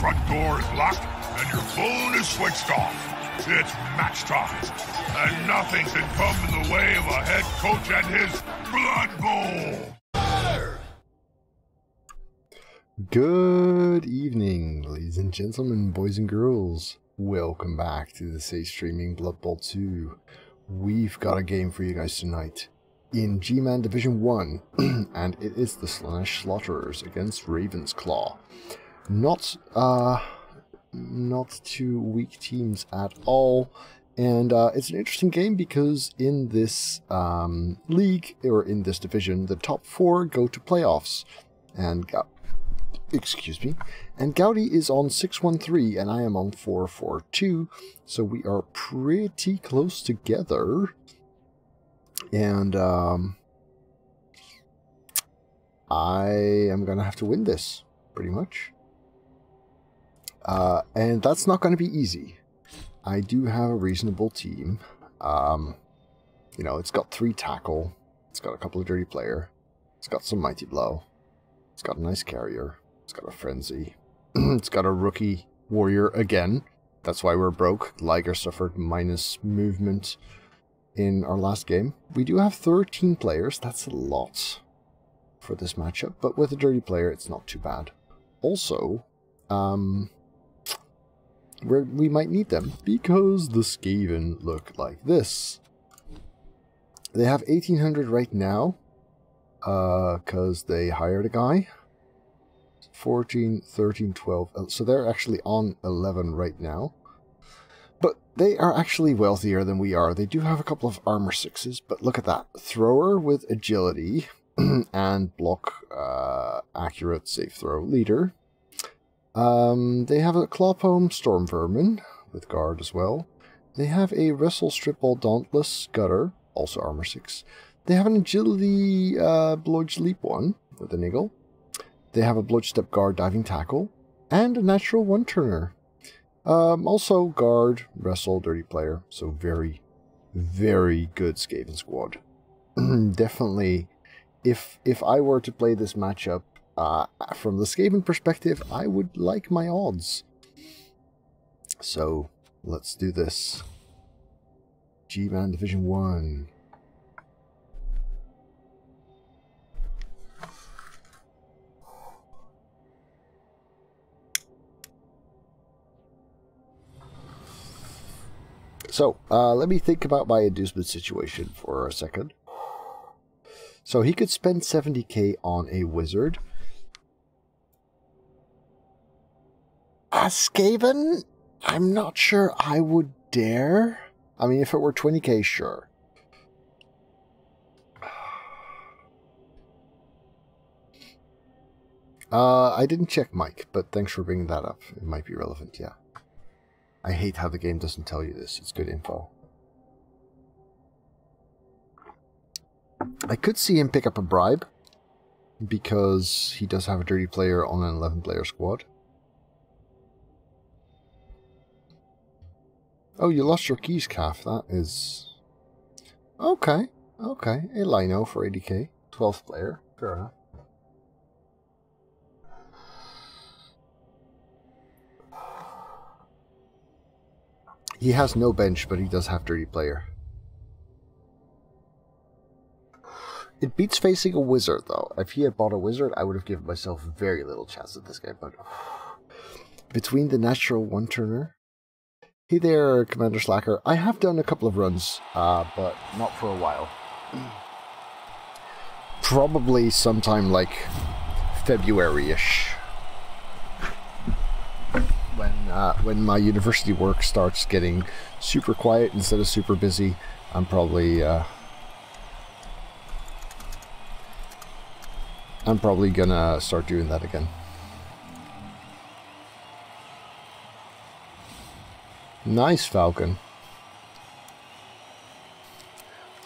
front door is locked and your phone is switched off. It's match time, and nothing can come in the way of a head coach and his Blood Bowl. Good evening, ladies and gentlemen, boys and girls. Welcome back to the Sage Streaming Blood Bowl 2. We've got a game for you guys tonight in G-Man Division 1, and it is the Slaanesh Slaughterers against Raven's Claw. Not, uh, not two weak teams at all, and uh, it's an interesting game because in this um, league, or in this division, the top four go to playoffs, and excuse me, and Gaudi is on 613 and I am on 442, so we are pretty close together. And um, I am going to have to win this, pretty much. Uh, and that's not going to be easy. I do have a reasonable team. Um, you know, it's got three tackle. It's got a couple of dirty player. It's got some mighty blow. It's got a nice carrier. It's got a frenzy. it's got a rookie warrior again. That's why we're broke. Liger suffered minus movement in our last game. We do have 13 players. That's a lot for this matchup. But with a dirty player, it's not too bad. Also, um, we we might need them because the Skaven look like this. They have 1800 right now because uh, they hired a guy. 14, 13, 12. So they're actually on 11 right now. But they are actually wealthier than we are. They do have a couple of armor sixes, but look at that. Thrower with agility and block uh, accurate safe throw leader. Um, they have a Clawpome Storm Vermin with guard as well. They have a Wrestle Strip Ball Dauntless Gutter, also armor 6. They have an Agility uh, Blodge Leap 1 with an Eagle. They have a Blodge Step Guard Diving Tackle and a Natural One Turner. Um, also Guard, Wrestle, Dirty Player, so very, very good Skaven squad. Definitely, if if I were to play this matchup uh, from the Skaven perspective, I would like my odds. So, let's do this. G-Man Division 1. So, uh, let me think about my inducement situation for a second. So he could spend 70k on a wizard, Skaven, I'm not sure I would dare. I mean, if it were 20k, sure. Uh, I didn't check Mike, but thanks for bringing that up. It might be relevant, yeah. I hate how the game doesn't tell you this. It's good info. I could see him pick up a bribe, because he does have a dirty player on an 11-player squad. Oh, you lost your keys, calf. That is... Okay, okay. A Lino for 80k. 12th player. Fair enough. He has no bench, but he does have dirty player. It beats facing a wizard, though. If he had bought a wizard, I would have given myself very little chance at this game. But between the natural one-turner Hey there, Commander Slacker. I have done a couple of runs, uh, but not for a while. Probably sometime like February-ish. When, uh, when my university work starts getting super quiet instead of super busy, I'm probably... Uh, I'm probably gonna start doing that again. Nice, Falcon.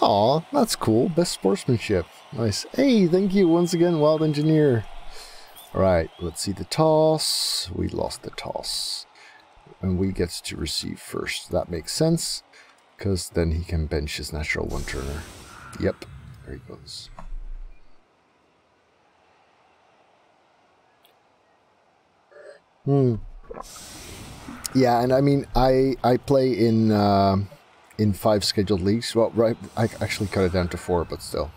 Aw, that's cool. Best sportsmanship. Nice. Hey, thank you once again, Wild Engineer. Alright, let's see the toss. We lost the toss. And we get to receive first. That makes sense. Because then he can bench his natural one-turner. Yep, there he goes. Hmm. Yeah, and I mean, I I play in uh, in five scheduled leagues. Well, right, I actually cut it down to four, but still.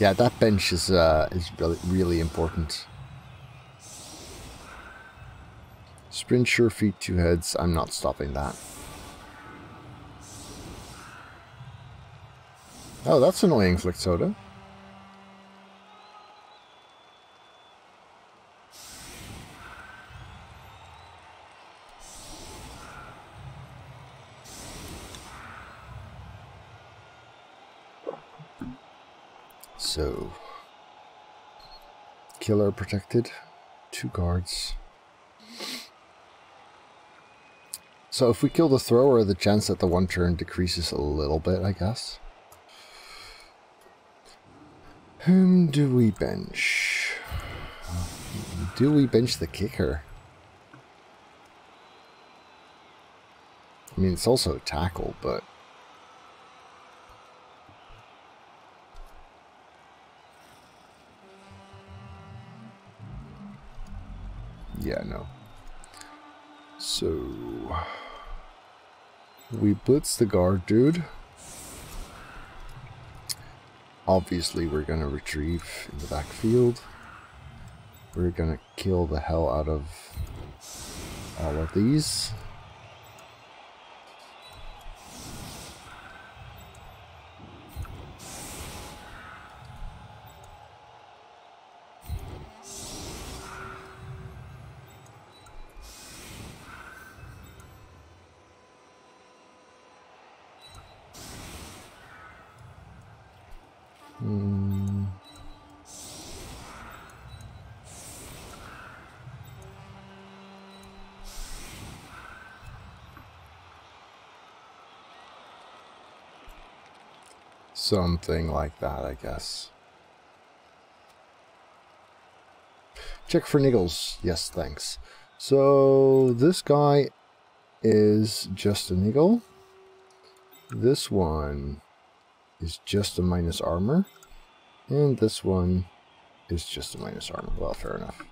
Yeah, that bench is uh, is really really important. Sprint sure feet two heads. I'm not stopping that. Oh, that's annoying, Flick Soda. So, killer protected, two guards. So if we kill the thrower, the chance that the one turn decreases a little bit, I guess. Whom do we bench? Do we bench the kicker? I mean, it's also a tackle, but... So... We blitz the guard dude. Obviously, we're going to retrieve in the backfield. We're going to kill the hell out of all of these. Something like that, I guess. Check for niggles. Yes, thanks. So this guy is just a niggle. This one is just a minus armor. And this one is just a minus armor. Well, fair enough.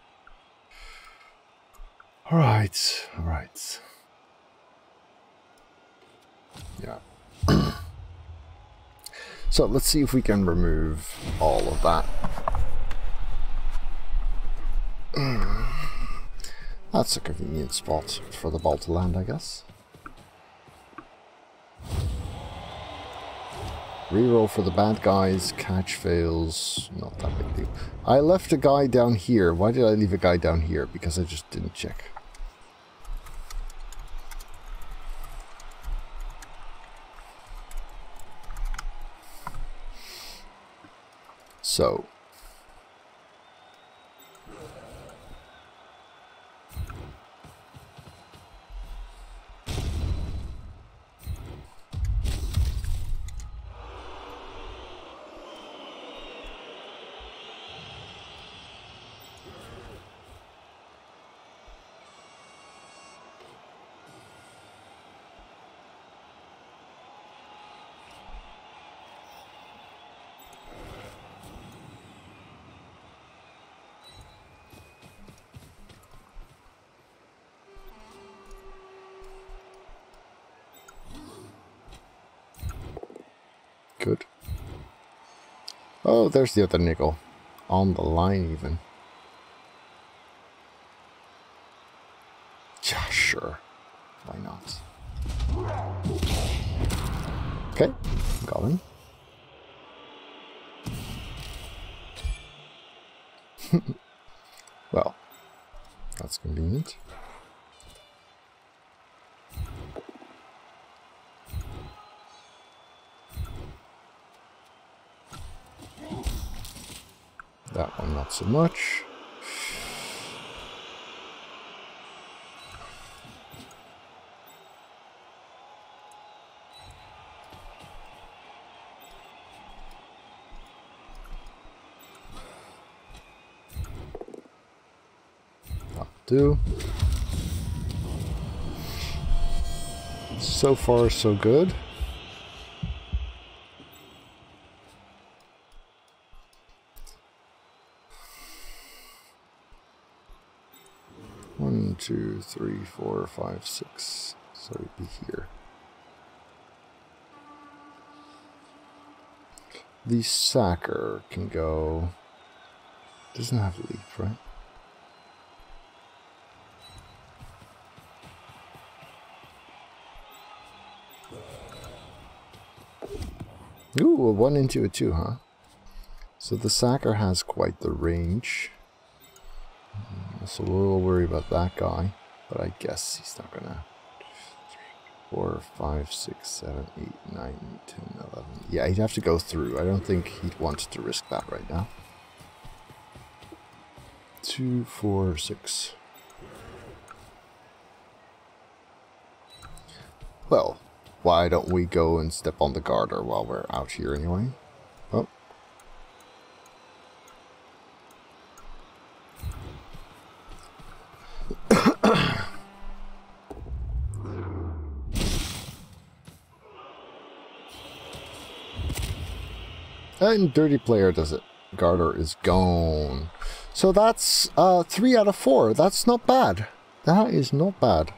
Alright, alright. Yeah. So let's see if we can remove all of that. That's a convenient spot for the ball to land, I guess. Reroll for the bad guys, catch fails, not that big deal. I left a guy down here. Why did I leave a guy down here? Because I just didn't check. So. Oh, there's the other niggle. On the line, even. That one not so much. Do. So far, so good. One, two, three, four, five, six. So it'd be here. The sacker can go. Doesn't have leap, right? Ooh, a one into a two, huh? So the Sacker has quite the range. So we'll worry about that guy. But I guess he's not gonna... 4, 5, 6, 7, 8, 9, 10, 11... Yeah, he'd have to go through. I don't think he'd want to risk that right now. 2, 4, 6... Well, why don't we go and step on the garter while we're out here anyway? And Dirty Player does it. Garter is gone. So that's uh, 3 out of 4. That's not bad. That is not bad.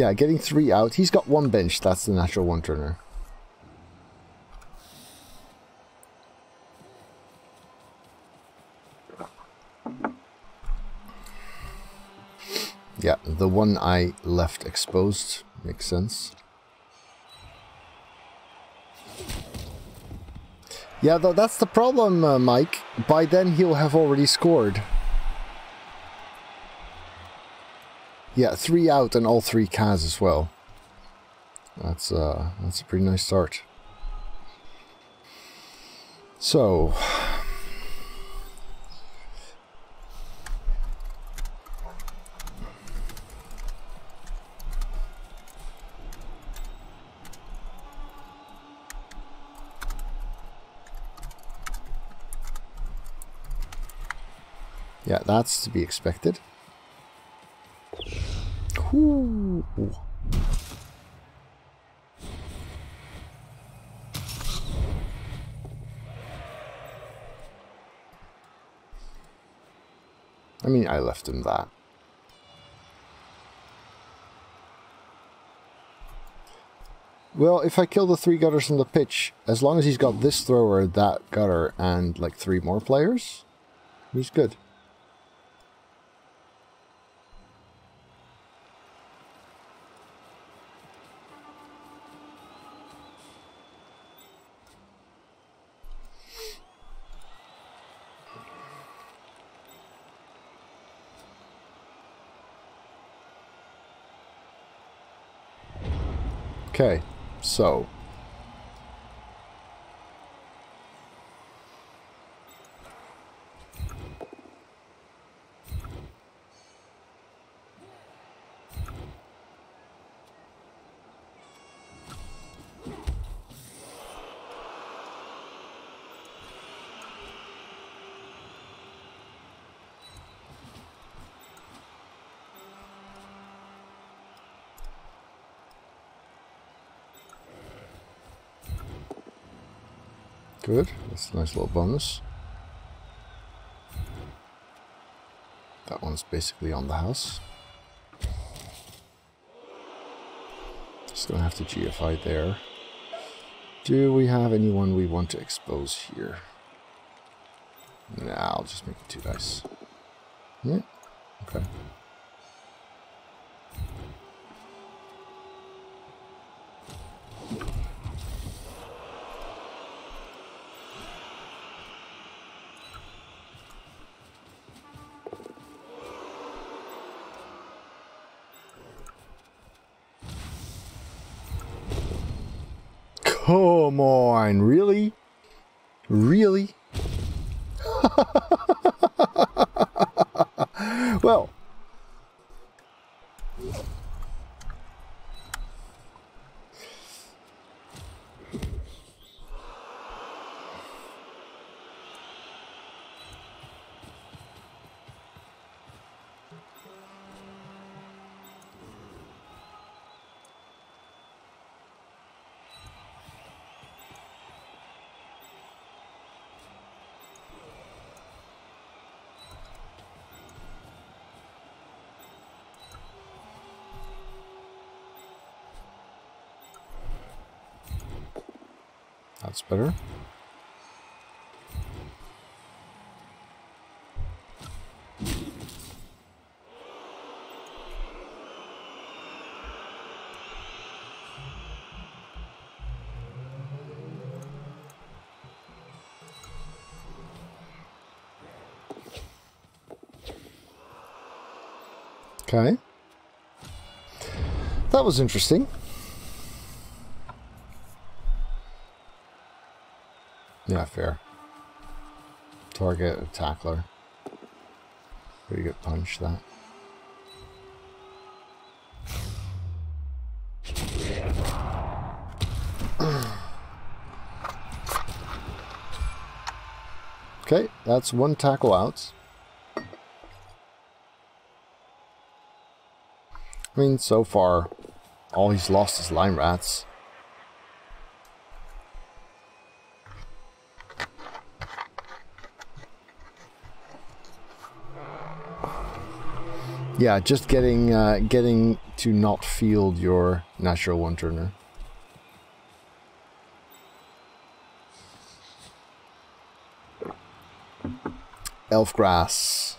Yeah, getting three out. He's got one bench. That's the natural one turner. Yeah, the one I left exposed makes sense. Yeah, though that's the problem, uh, Mike. By then he'll have already scored. Yeah, three out and all three cas as well. That's uh that's a pretty nice start. So Yeah, that's to be expected. I mean, I left him that. Well, if I kill the three gutters from the pitch, as long as he's got this thrower, that gutter, and like three more players, he's good. Okay, so. Good. That's a nice little bonus. That one's basically on the house. Just gonna have to GFI there. Do we have anyone we want to expose here? Nah, I'll just make it two dice. That's better. Okay. That was interesting. Yeah, fair. Target a tackler. Pretty good punch, that. okay, that's one tackle out. I mean, so far, all he's lost is line rats. Yeah, just getting uh, getting to not field your natural one turner. Elf grass.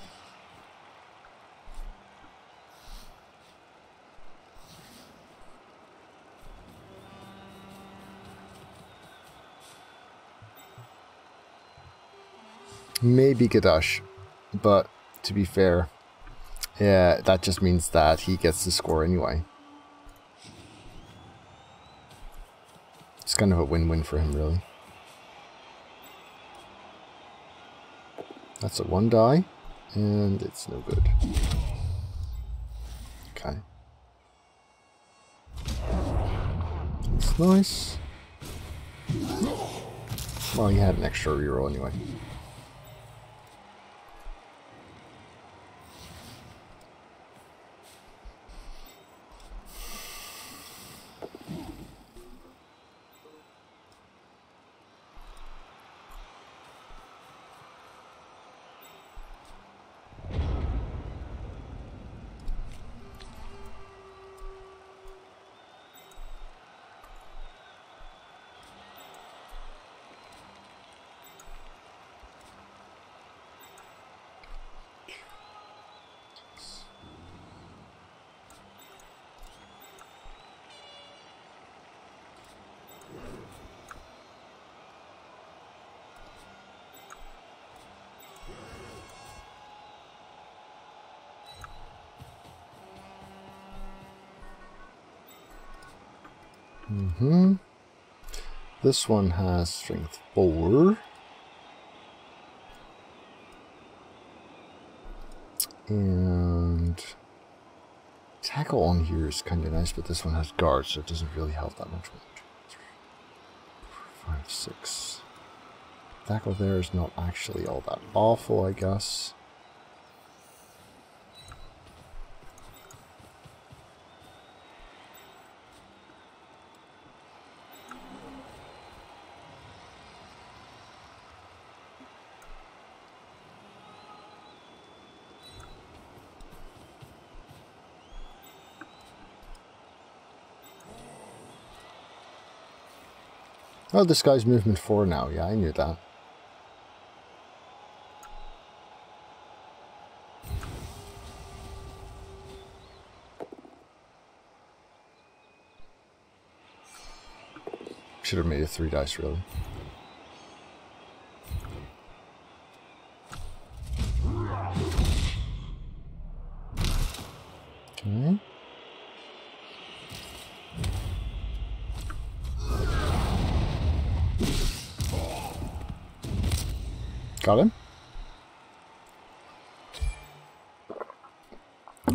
Maybe Gadash, but to be fair, yeah, that just means that he gets the score anyway. It's kind of a win-win for him, really. That's a one die, and it's no good. Okay. That's nice. Well, he had an extra reroll anyway. This one has strength 4. And tackle on here is kind of nice, but this one has guard, so it doesn't really help that much. Five, six. Tackle there is not actually all that awful, I guess. Oh, this guy's movement 4 now. Yeah, I knew that. Should have made it 3 dice, really.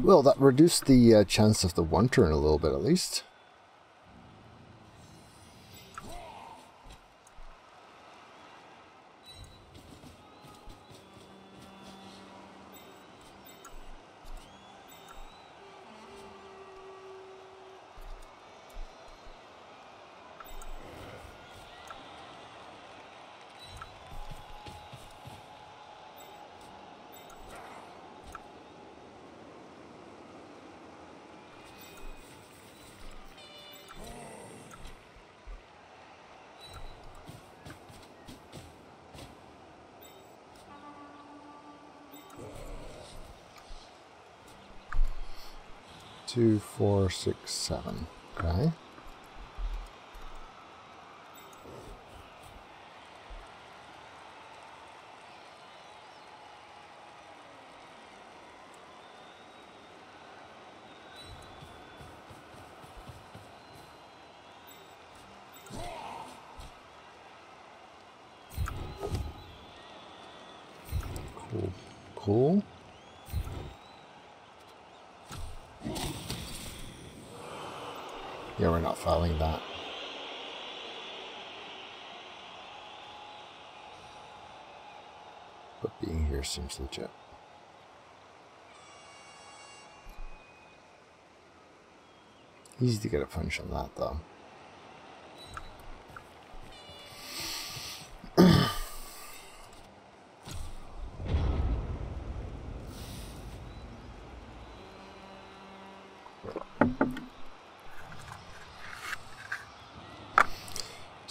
Well, that reduced the uh, chance of the one turn a little bit at least. Two, four, six, seven. Okay. Cool. Cool. Yeah, we're not following that. But being here seems legit. Easy to get a punch on that, though.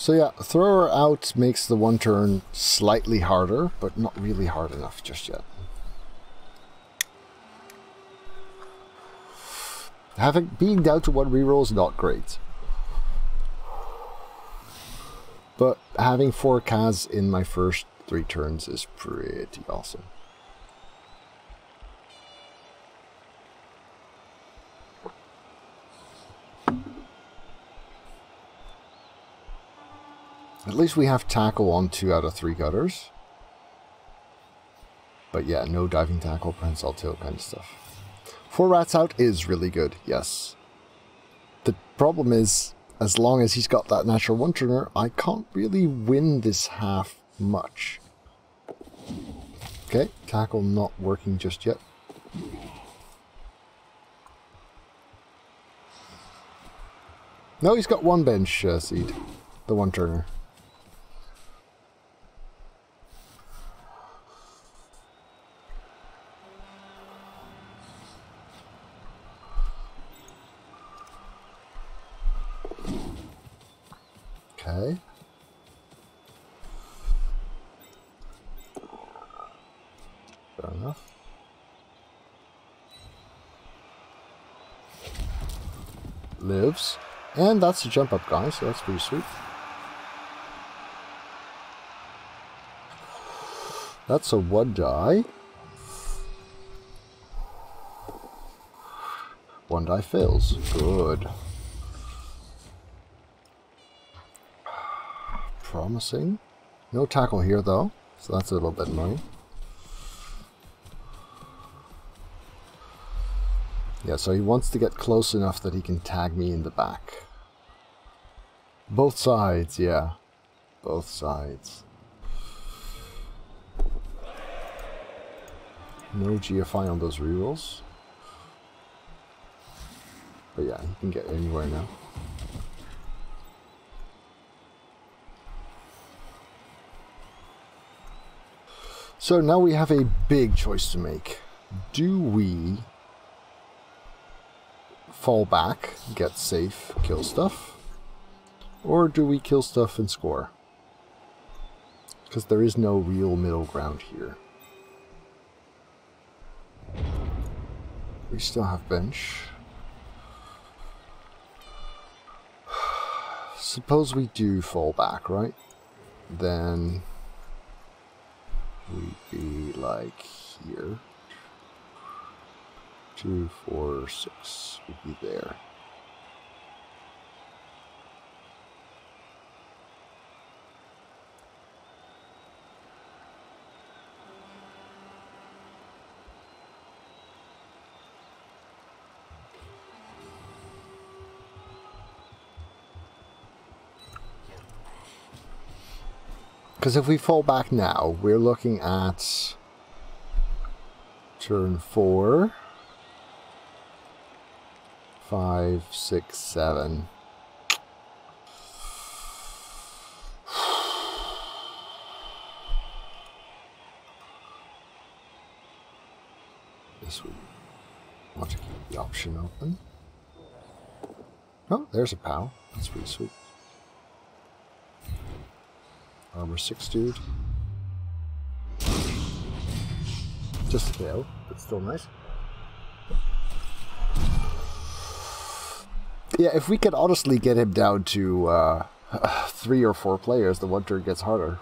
So yeah, thrower out makes the one turn slightly harder, but not really hard enough just yet. Having being down to one reroll is not great. But having four cas in my first three turns is pretty awesome. At least we have tackle on two out of three gutters. But yeah, no diving tackle, prehensile tail kind of stuff. Four rats out is really good, yes. The problem is, as long as he's got that natural one turner, I can't really win this half much. Okay, tackle not working just yet. No, he's got one bench uh, seed, the one And that's a jump up, guys, so that's pretty sweet. That's a one die. One die fails. Good. Promising. No tackle here, though, so that's a little bit annoying. Yeah, so he wants to get close enough that he can tag me in the back. Both sides, yeah. Both sides. No GFI on those rerolls. But yeah, he can get anywhere now. So now we have a big choice to make. Do we fall back, get safe, kill stuff? Or do we kill stuff and score? Because there is no real middle ground here. We still have bench. Suppose we do fall back, right? Then we'd be like here. Two, four, six would be there. Because if we fall back now, we're looking at turn four, five, six, seven. This we want to keep the option open. Oh, there's a POW. That's pretty sweet. Armor 6 dude. Just a fail, but still nice. Yeah, if we could honestly get him down to uh, three or four players, the one turn gets harder.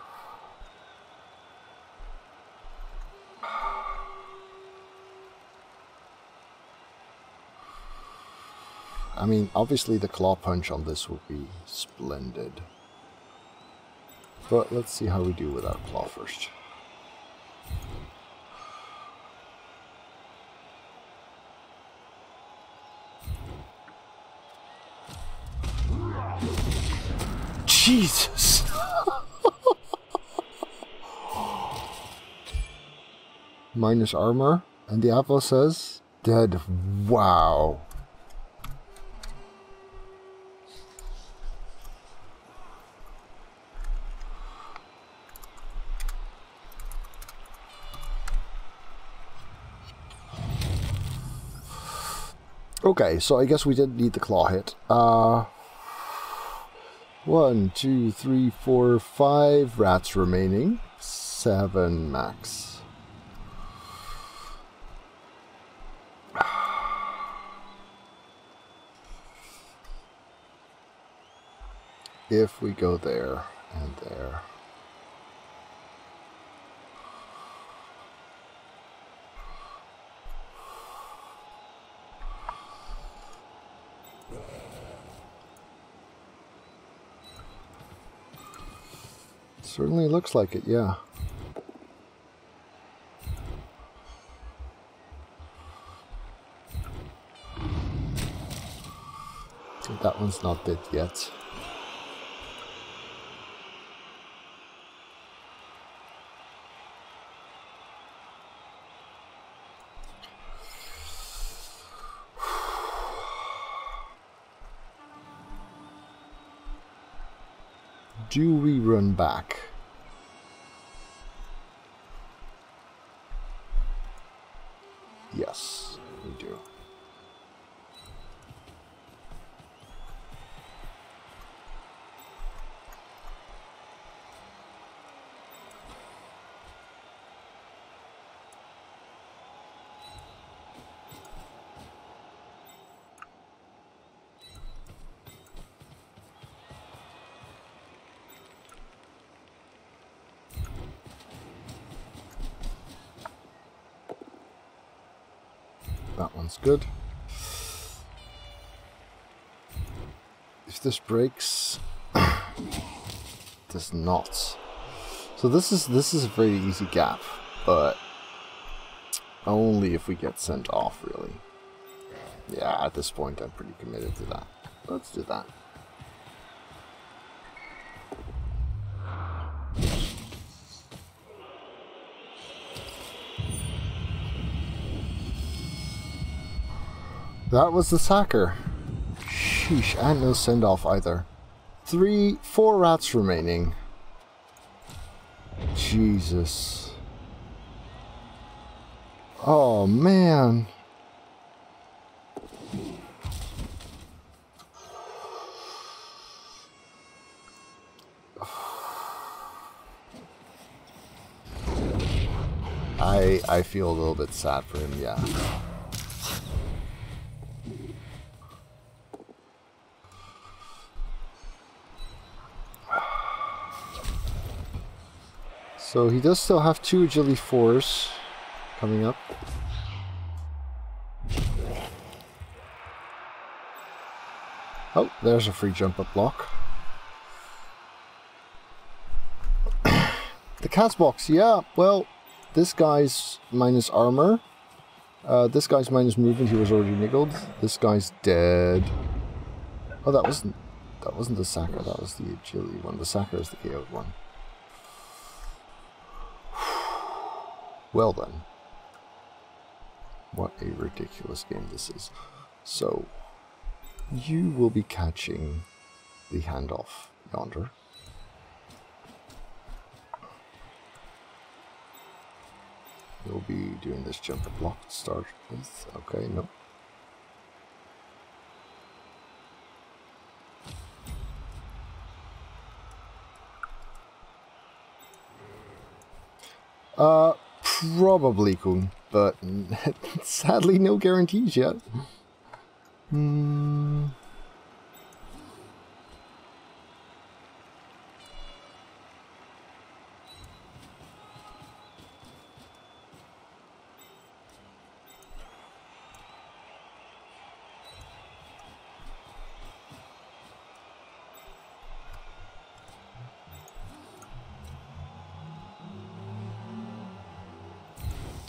I mean, obviously the claw punch on this would be splendid. But let's see how we do with our claw first. Jesus! Minus armor, and Diablo says, dead. Wow. Okay, so I guess we didn't need the claw hit. Uh, one, two, three, four, five rats remaining. Seven max. If we go there and there. Certainly looks like it, yeah. That one's not dead yet. Do we run back? That one's good. If this breaks, does not. So this is this is a very easy gap, but only if we get sent off, really. Yeah, at this point I'm pretty committed to that. Let's do that. That was the sacker. Sheesh, and no send off either. Three, four rats remaining. Jesus. Oh man. I I feel a little bit sad for him, yeah. So he does still have two agility fours coming up. Oh, there's a free jump up block. the cat's box, yeah, well, this guy's minus armor. Uh, this guy's minus movement, he was already niggled. This guy's dead. Oh, that wasn't that wasn't the sacker, that was the agility one. The sacker is the KO'd one. Well then. What a ridiculous game this is. So, you will be catching the handoff yonder. You'll be doing this jump block to start with. Okay, no. Uh, Probably cool, but sadly no guarantees yet. Hmm.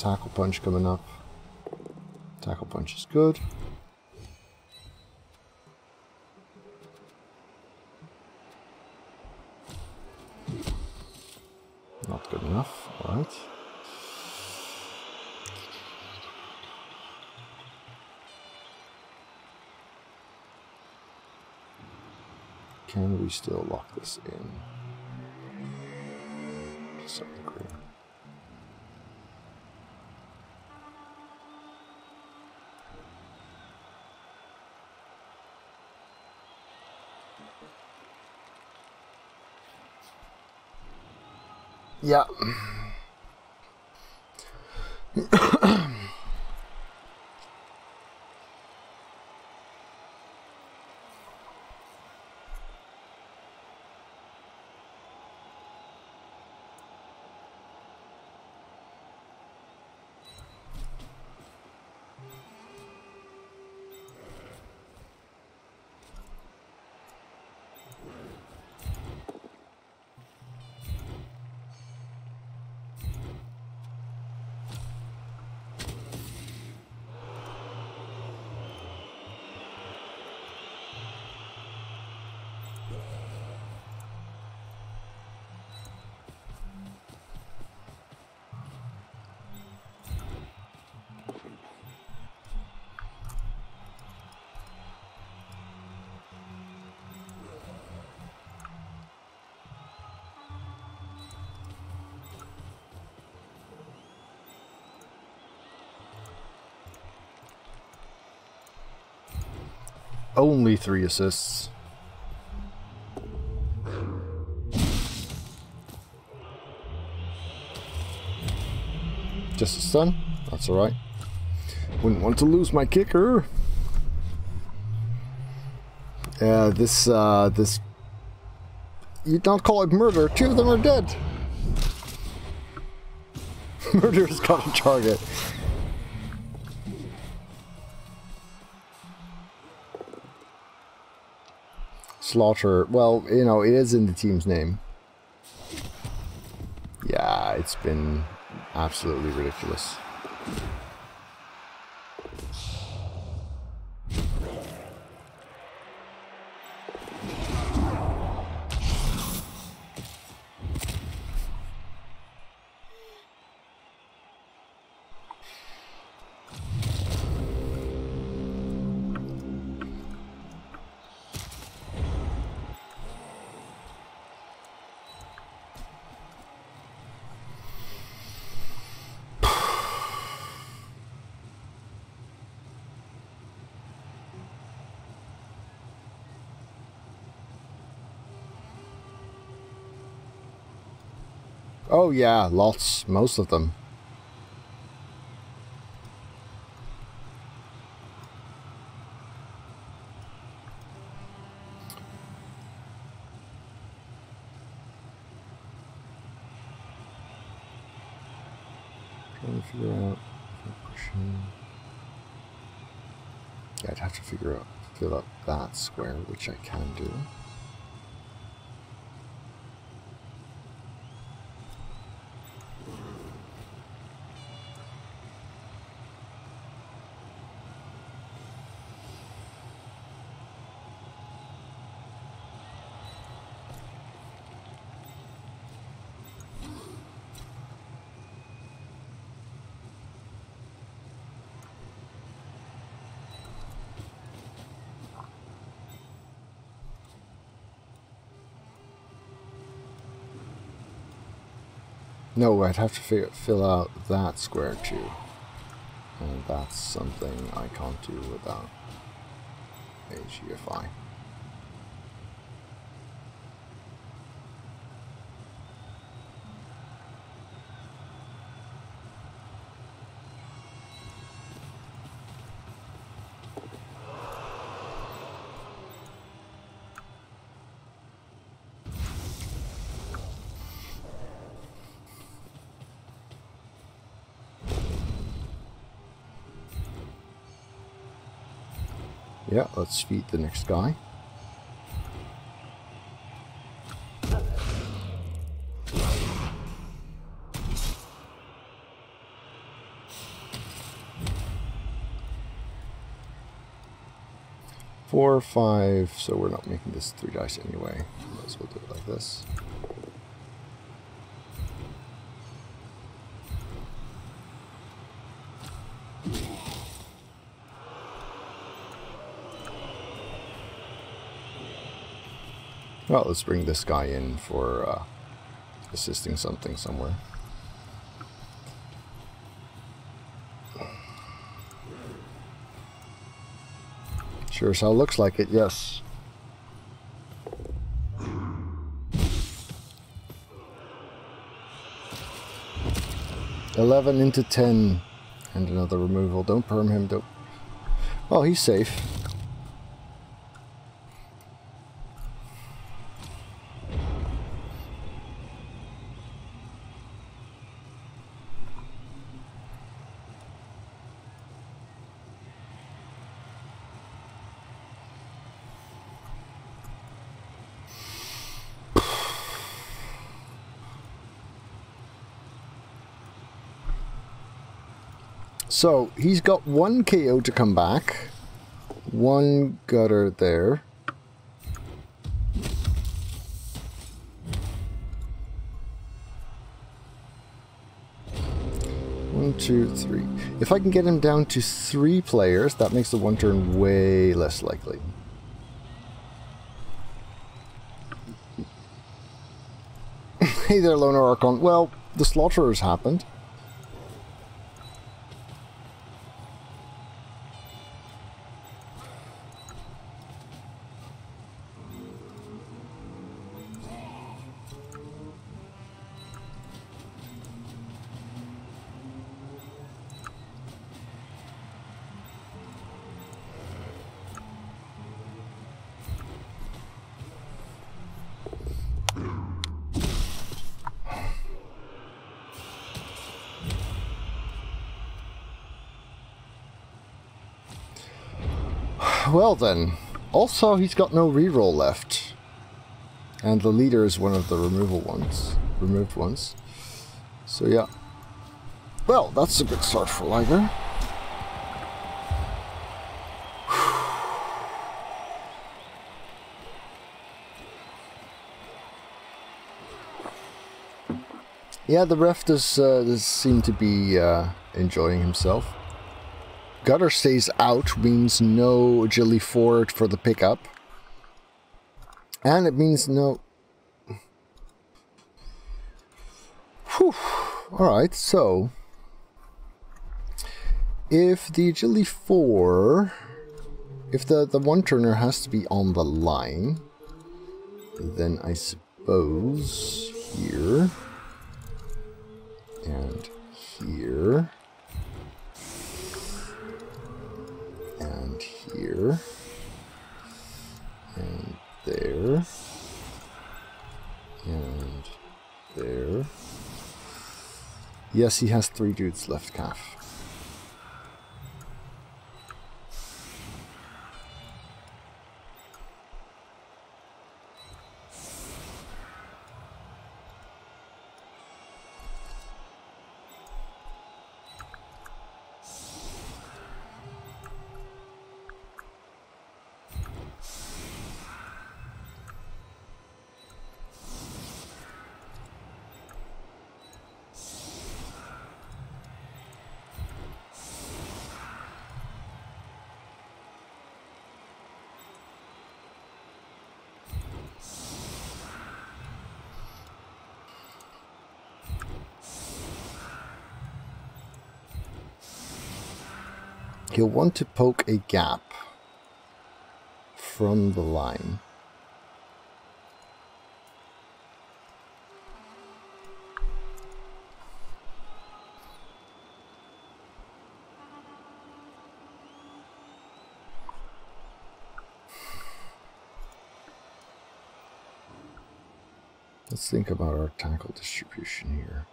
Tackle punch coming up. Tackle punch is good. Not good enough, alright. Can we still lock this in? To some Yeah. Only three assists. Just a stun? That's alright. Wouldn't want to lose my kicker. Yeah, this, uh, this... You'd not call it murder. Two of them are dead. Murder's got a target. Slaughter, well, you know, it is in the team's name. Yeah, it's been absolutely ridiculous. Oh yeah, lots, most of them. Trying to figure out Yeah, I'd have to figure out fill up that square, which I can do. No, I'd have to figure, fill out that square too. And that's something I can't do without AGFI. Yeah, let's feed the next guy. Four, five, so we're not making this three dice anyway. Might as well do it like this. Well, let's bring this guy in for uh, assisting something somewhere. Sure as hell looks like it, yes. Eleven into ten. And another removal. Don't perm him, don't... Oh, he's safe. So he's got one KO to come back. One gutter there. One, two, three. If I can get him down to three players, that makes the one turn way less likely. hey there, Loner Archon. Well, the slaughter has happened. Well then. Also, he's got no reroll left. And the leader is one of the removal ones. Removed ones. So yeah. Well, that's a good start for Liger. Yeah, the ref does, uh, does seem to be uh, enjoying himself. Gutter stays out means no agility forward for the pickup. And it means no... Whew. Alright, so... If the agility 4... If the, the one-turner has to be on the line, then I suppose here and here here and there and there. Yes, he has three dudes left, calf. He'll want to poke a gap from the line. Let's think about our tackle distribution here.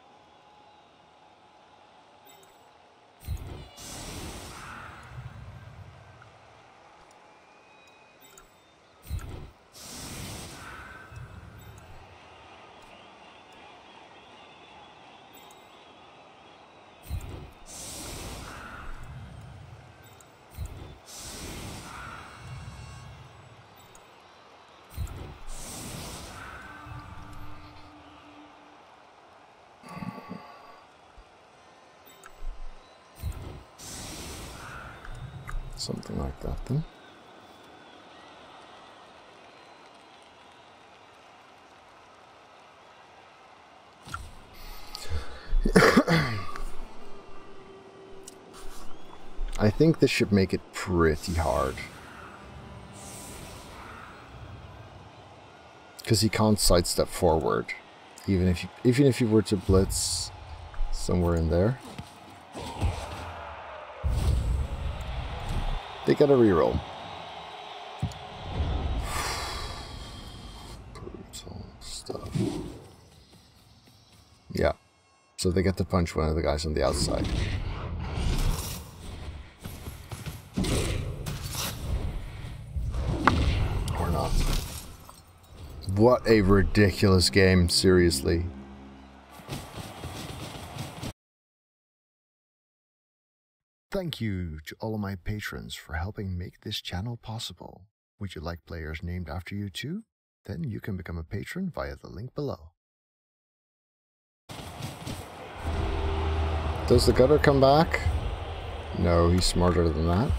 I think this should make it pretty hard. Because he can't sidestep forward. Even if you, even if you were to blitz somewhere in there. They got a reroll. Brutal stuff. Yeah. So they get to punch one of the guys on the outside. Or not. What a ridiculous game, seriously. Thank you to all of my patrons for helping make this channel possible. Would you like players named after you too? Then you can become a patron via the link below. Does the gutter come back? No, he's smarter than that.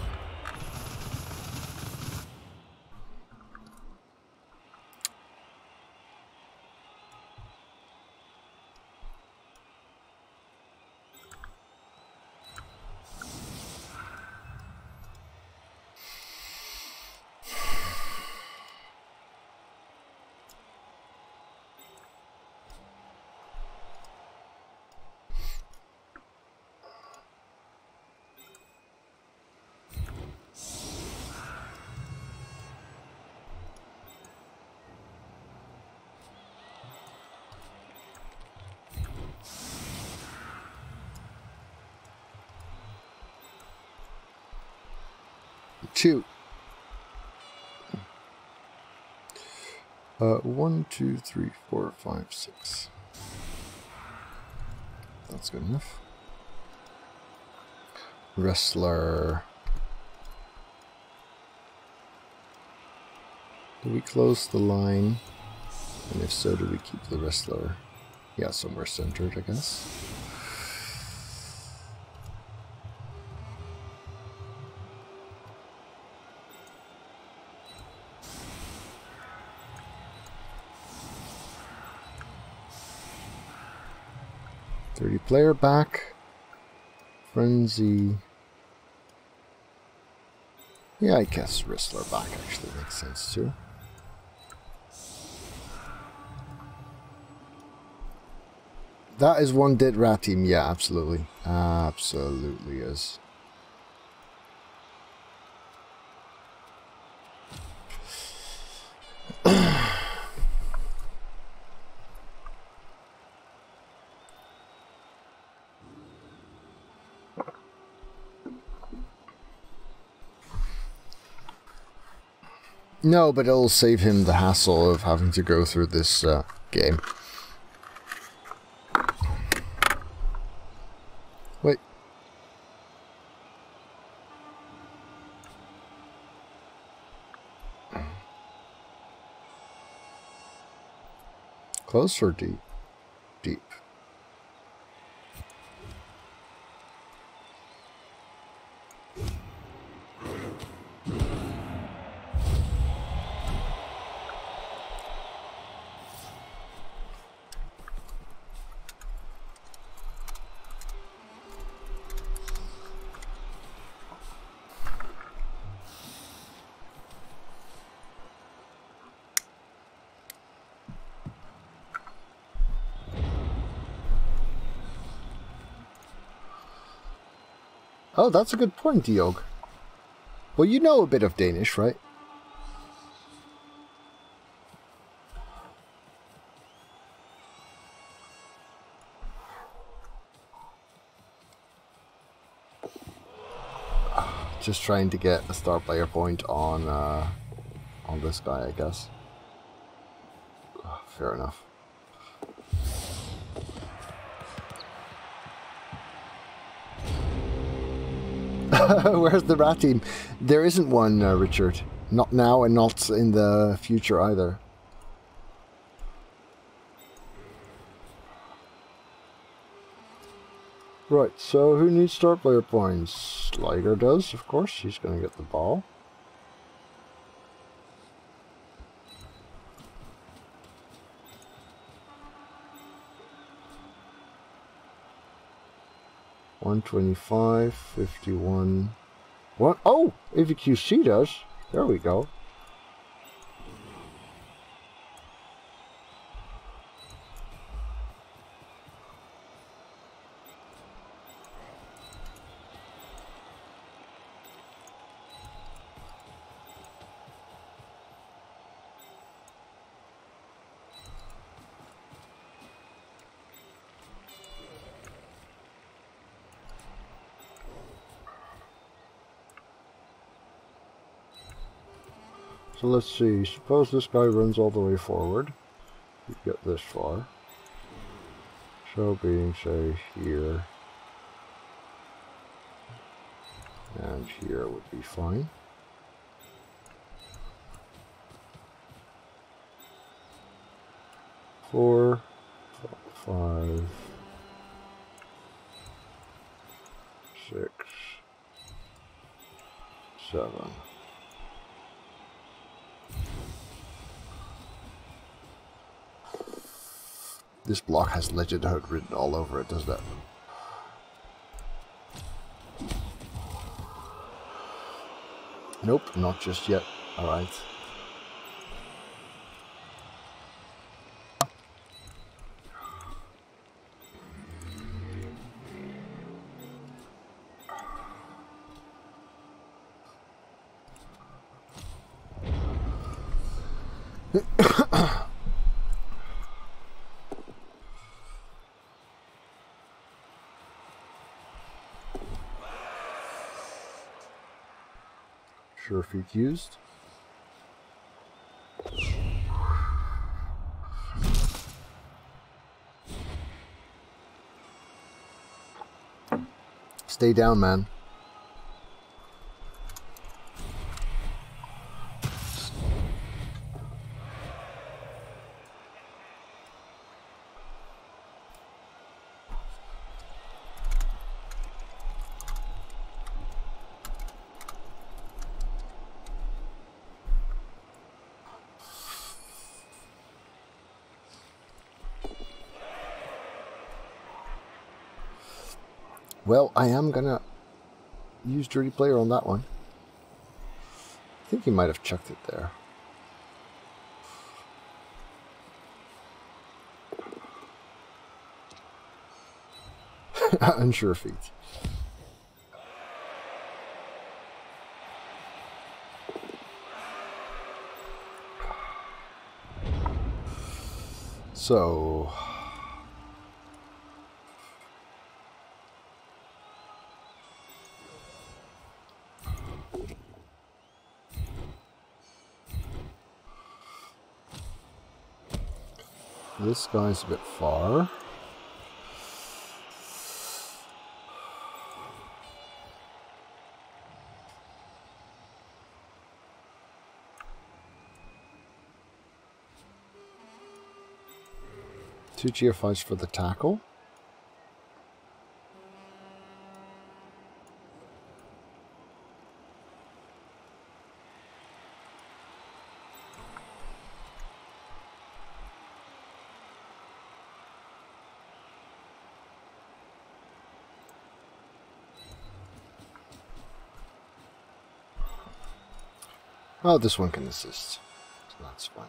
Two. Uh, one, two, three, four, five, six. That's good enough. Wrestler. Do we close the line? And if so, do we keep the wrestler? Yeah, somewhere centered, I guess. Player back. Frenzy. Yeah, I guess wrestler back actually makes sense too. That is one dead rat team. Yeah, absolutely. Absolutely is. No, but it'll save him the hassle of having to go through this uh, game. Wait. Close or deep? Deep. Oh, that's a good point, Diog. Well, you know a bit of Danish, right? Just trying to get a star player point on uh, on this guy, I guess. Fair enough. Where's the rat team? There isn't one, uh, Richard. Not now and not in the future either. Right, so who needs star player points? Liger does, of course. He's going to get the ball. One twenty-five, fifty-one. What? Oh, AVQC does. There we go. So let's see, suppose this guy runs all the way forward. You get this far. So being, say, here. And here would be fine. Four, five, This block has legend Legendhood written all over it, doesn't it? Nope, not just yet. Alright. Sure feet used. Stay down, man. Well, I am gonna use Dirty Player on that one. I think he might have chucked it there. Unsure feet. So, This guy's a bit far. Two GFIs for the tackle. Oh, this one can assist. So that's fine.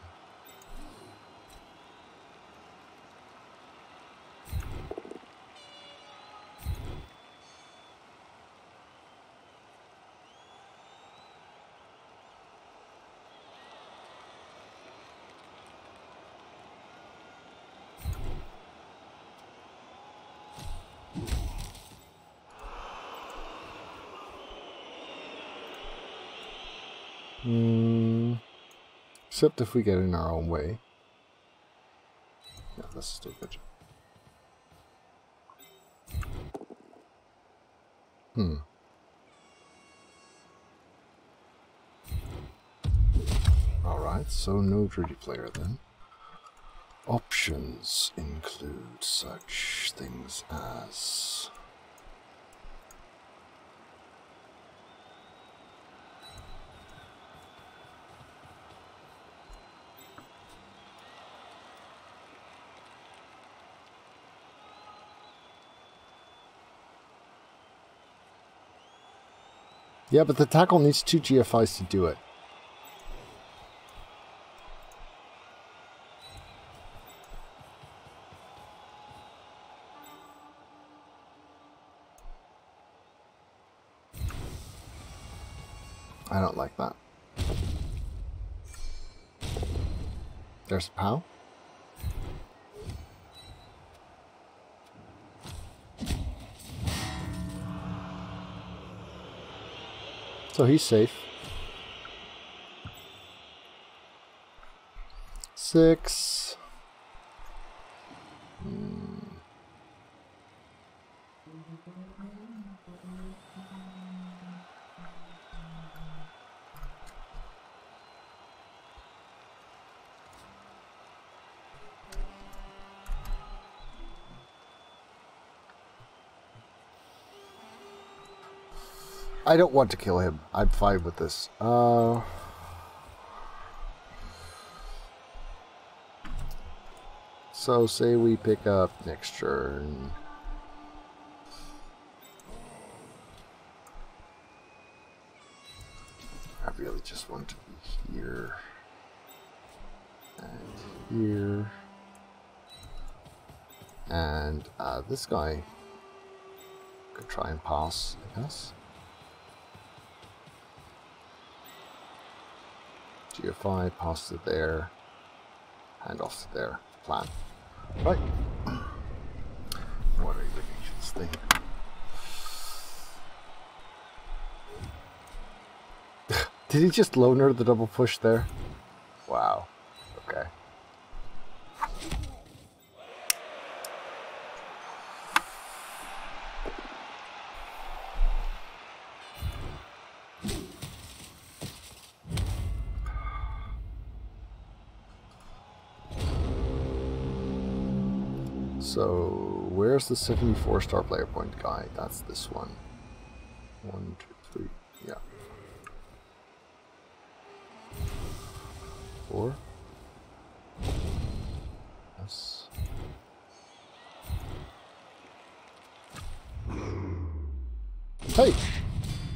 Except if we get in our own way. Yeah, that's still good. Hmm. Alright, so no dirty player then. Options include such things as Yeah, but the tackle needs two GFIs to do it. So he's safe. Six. I don't want to kill him. I'm fine with this. Uh... So say we pick up next turn. I really just want to be here. And here. And uh, this guy could try and pass, I guess. GFI, pass to there, hand off to there. Plan. Right. What are you looking at? Did he just loner the double push there? Where's the 74 star player point guy? That's this one. One, two, three, yeah. Four. Yes. Hey!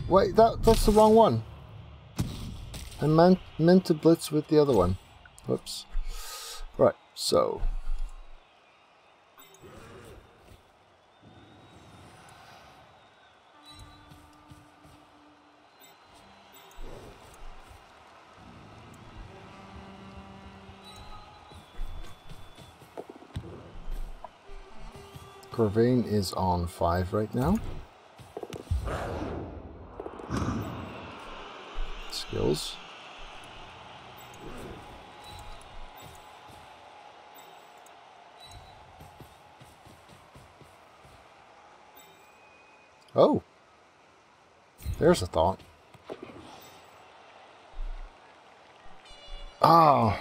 Wait, that that's the wrong one. I meant meant to blitz with the other one. Whoops. Right, so Corvain is on 5 right now. Skills. Oh. There's a thought. Oh.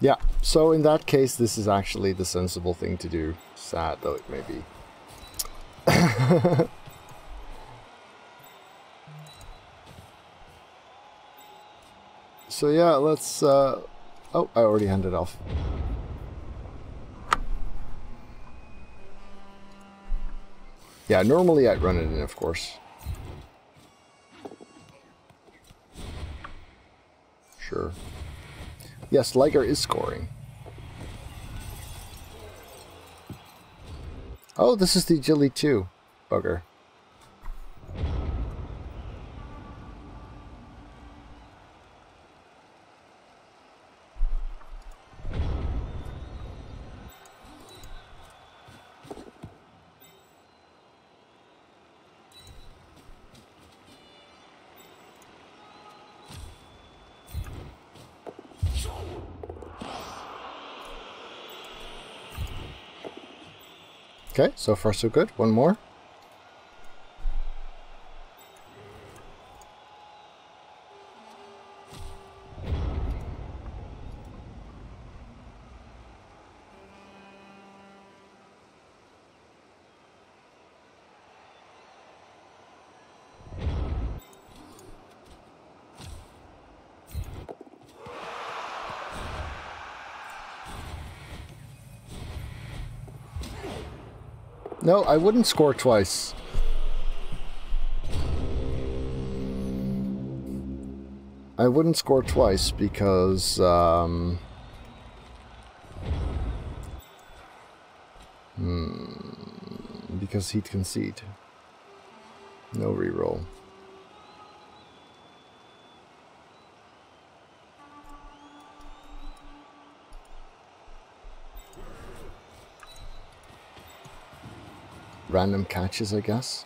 Yeah, so in that case, this is actually the sensible thing to do. Sad though it may be. so yeah, let's... Uh... Oh, I already handed off. Yeah, normally I'd run it in, of course. Sure. Yes, Liger is scoring. Oh, this is the agility 2 bugger. Okay, so far so good. One more. No, I wouldn't score twice. I wouldn't score twice because um, hmm, because he'd concede. No reroll. Random catches, I guess.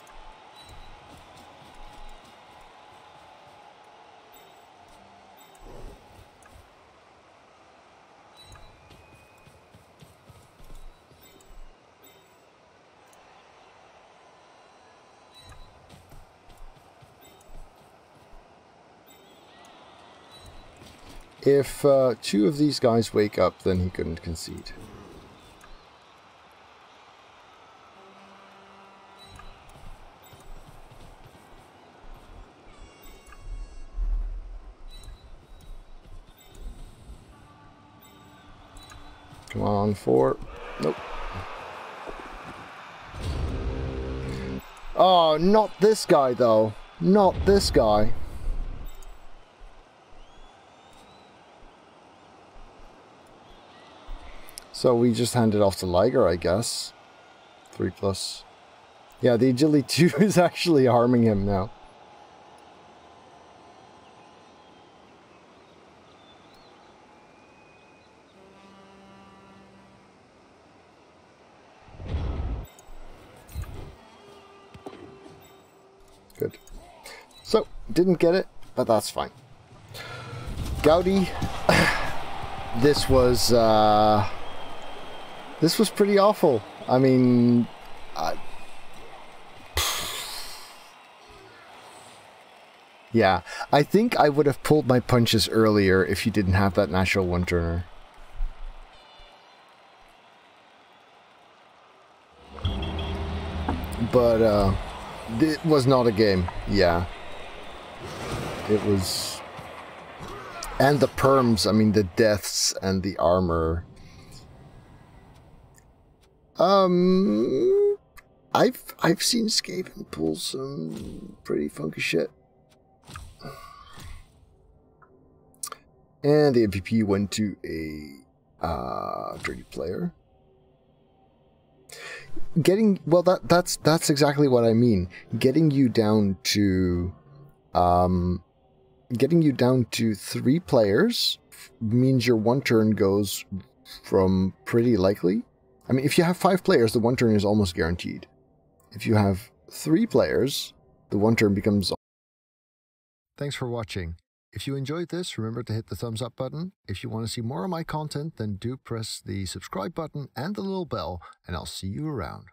If uh, two of these guys wake up, then he couldn't concede. Four. Nope. Oh, not this guy, though. Not this guy. So we just hand it off to Liger, I guess. Three plus. Yeah, the agility two is actually harming him now. Good. So, didn't get it, but that's fine. Gaudi, this was, uh, this was pretty awful. I mean, I, yeah, I think I would have pulled my punches earlier if you didn't have that natural one turner. But uh, it was not a game. Yeah, it was, and the perms. I mean, the deaths and the armor um, I've I've seen Skaven pull some pretty funky shit. And the MVP went to a uh, dirty player. Getting well, that that's that's exactly what I mean. Getting you down to, um, getting you down to three players means your one turn goes from pretty likely I mean, if you have five players, the one turn is almost guaranteed. If you have three players, the one turn becomes. Thanks for watching. If you enjoyed this, remember to hit the thumbs up button. If you want to see more of my content, then do press the subscribe button and the little bell, and I'll see you around.